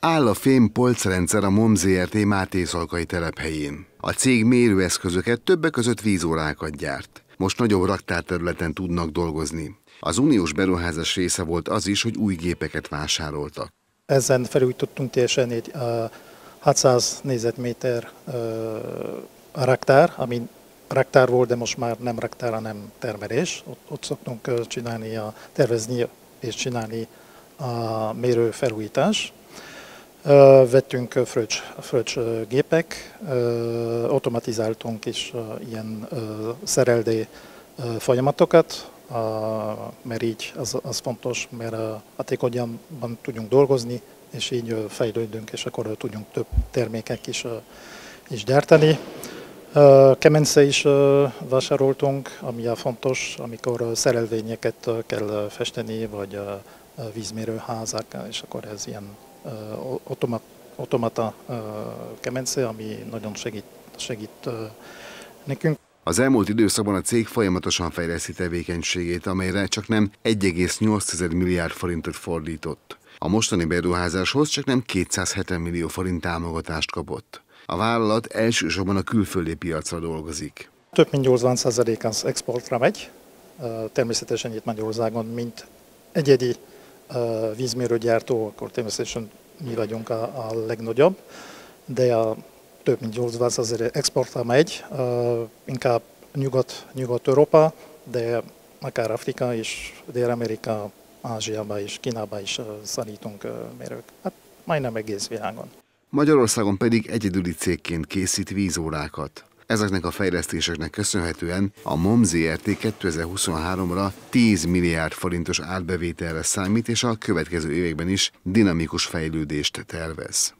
áll a fém polcrendszer a MOM ZRT Máté Szalkai telephelyén. A cég mérőeszközöket többek között vízórákat gyárt. Most nagyobb raktárterületen tudnak dolgozni. Az uniós beruházás része volt az is, hogy új gépeket vásároltak. Ezen felújítottunk teljesen egy 600 négyzetméter raktár, ami raktár volt, de most már nem raktár, hanem termelés. Ott, ott szoktunk csinálni, a, tervezni és csinálni a mérő felújítás. Vettünk fröccs, fröccs gépek, automatizáltunk is ilyen szereldé folyamatokat, mert így az, az fontos, mert hatékonyabban tudjunk dolgozni, és így fejlődünk, és akkor tudjunk több termékek is, is gyártani. Kemence is vásároltunk, ami a fontos, amikor szerelvényeket kell festeni, vagy vízmérőházak, és akkor ez ilyen automat, automata kemence, ami nagyon segít, segít nekünk. Az elmúlt időszakban a cég folyamatosan fejleszti tevékenységét, amelyre csak nem 1,8 milliárd forintot fordított. A mostani beruházáshoz csak nem 270 millió forint támogatást kapott. A vállalat elsősorban a külföldi piacra dolgozik. Több mint 80% az exportra megy, természetesen itt Magyarországon, mint egyedi vízmérőgyártó, akkor természetesen mi vagyunk a, a legnagyobb, de a több mint 80% exportra megy, inkább Nyugat, Nyugat-Európa, de akár Afrika és Dél-Amerika, Ázsiába és Kínába is szállítunk mérők. Hát majdnem egész világon. Magyarországon pedig egyedüli cégként készít vízórákat. Ezeknek a fejlesztéseknek köszönhetően a MOM ZRT 2023-ra 10 milliárd forintos árbevételre számít, és a következő években is dinamikus fejlődést tervez.